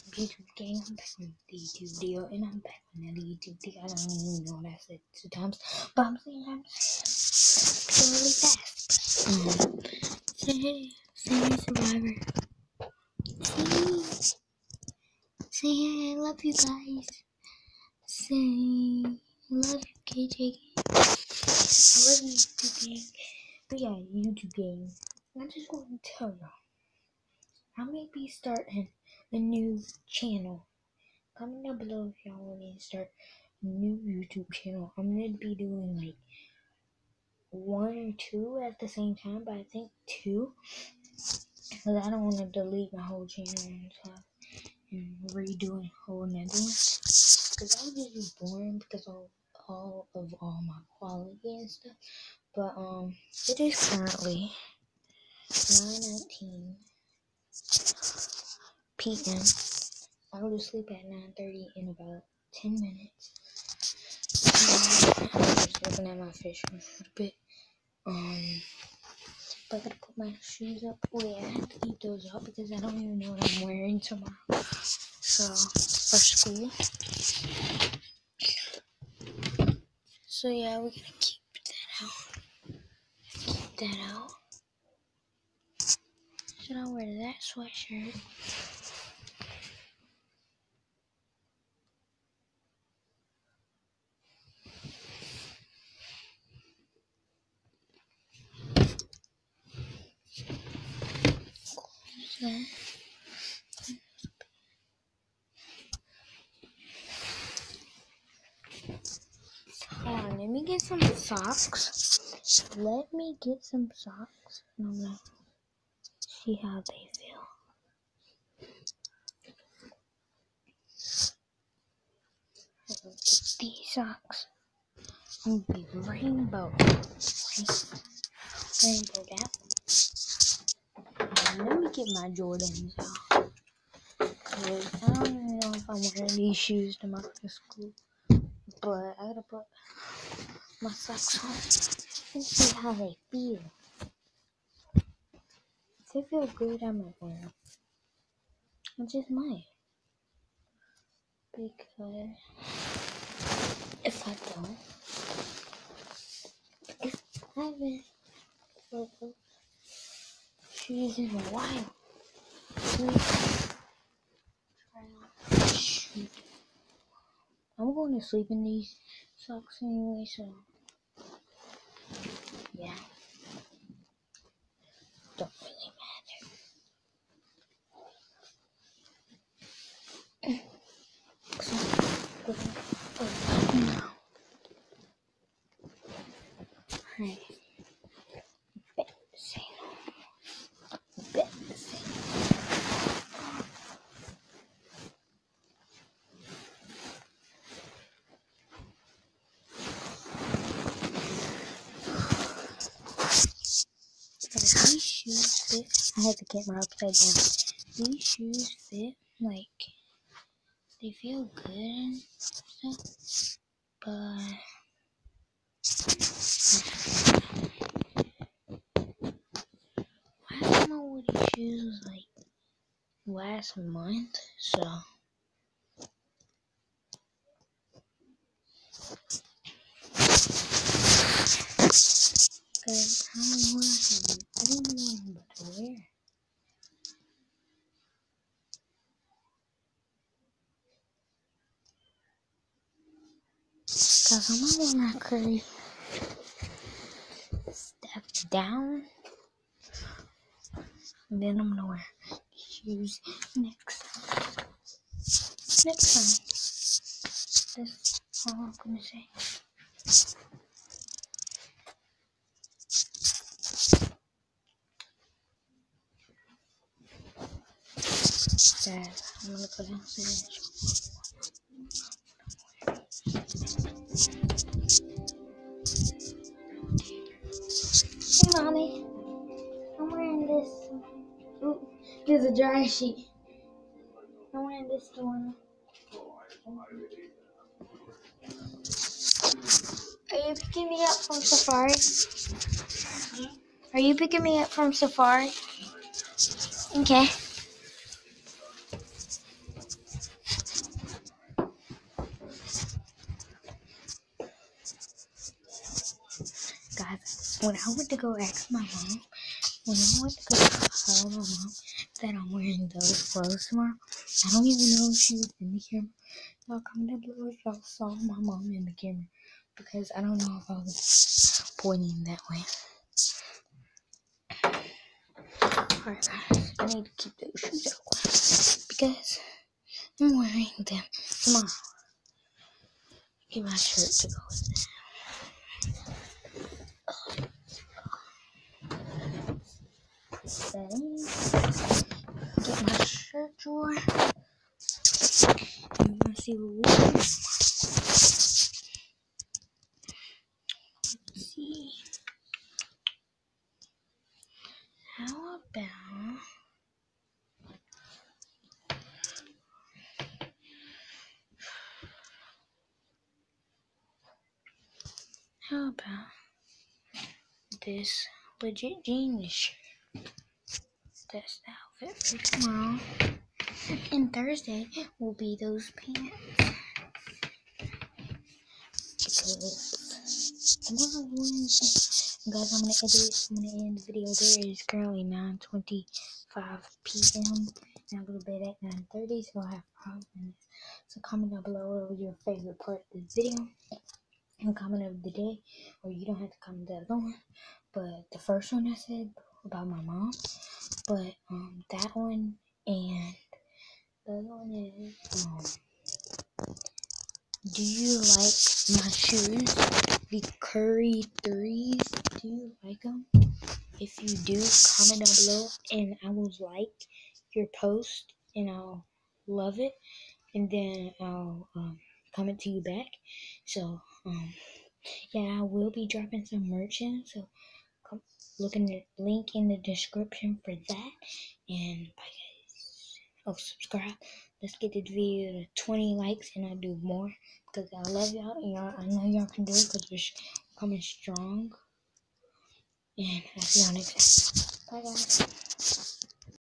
YouTube gang, I'm back with the YouTube deal, and I'm back with the YouTube deal. I don't even know what I said two times, but I'm saying I'm really fast. Um, say, say Survivor. Say, say I love you guys. Say I love you, KJ. I love you, YouTube gang. But yeah, YouTube gang. I'm just going to tell y'all. I may be starting a new channel. Comment down below if y'all want me to start a new YouTube channel. I'm gonna be doing like one or two at the same time, but I think two. Because I don't want to delete my whole channel and stuff and a whole another one. Because that would just be boring because of all of all my quality and stuff. But um it is currently 919 p.m. I go to sleep at 9:30 in about 10 minutes. I'm just looking at my fish for a little bit. Um, but I gotta put my shoes up. Wait, I have to keep those up because I don't even know what I'm wearing tomorrow. So for school. So yeah, we're gonna keep that out. Keep that out. Should I wear that sweatshirt? Hold on, let me get some socks. Let me get some socks. I'm gonna see how they feel. These socks. I'm be rainbow. Rainbow that. Let me get my Jordans out. I don't know if I'm wearing these shoes tomorrow to school. But I gotta put my socks on and see how they feel. They feel good, I might wear them. I just might. Because if I don't, if I haven't worn those shoes in a while. I'm going to sleep in these socks anyway, so yeah. Don't really matter. So, we're gonna go now. Alright. Bet say no. Bet say no. So these shoes fit. I had get my upside down. These shoes fit like they feel good and stuff, but I don't know what these shoes like last month, so. Cause I know what I'm about to wear. Cause I'm gonna wear my curry step down. And then I'm gonna wear shoes next time. Next time. That's all I'm gonna say. Dad, I'm gonna go downstairs. Hey, mommy. I'm wearing this. Ooh, there's a dry sheet. I'm wearing this one. Are you picking me up from Safari? Are you picking me up from Safari? Okay. When I went to go ask my mom, when I went to go tell my mom that I'm wearing those clothes tomorrow, I don't even know if she was in the camera. Y'all comment below if y'all saw my mom in the camera because I don't know if I was pointing that way. Alright I need to keep those shoes out because I'm wearing them tomorrow. Get my shirt to go with it. Settings. Get my shirt drawer. And we're gonna see what we see. How about how about this legit genius shirt? The outfit for tomorrow. And Thursday will be those pants. Guys, I'm gonna edit. I'm gonna end the video. There is currently 9:25 p.m. And go to bed at 9:30, so I have five minutes. So comment down below what was your favorite part of the video and comment of the day, or you don't have to comment that other one. But the first one I said about my mom, but um that one and the other one is um do you like my shoes? The Curry threes. Do you like them? If you do, comment down below, and I will like your post, and I'll love it, and then I'll um, comment to you back. So um, yeah, I will be dropping some merch in. So look in the link in the description for that, and bye guys. Oh, subscribe. Let's get this video to 20 likes, and I'll do more because I love y'all, and y'all. I know y'all can do it because we're coming strong. And I'll see y'all next time. Bye, guys.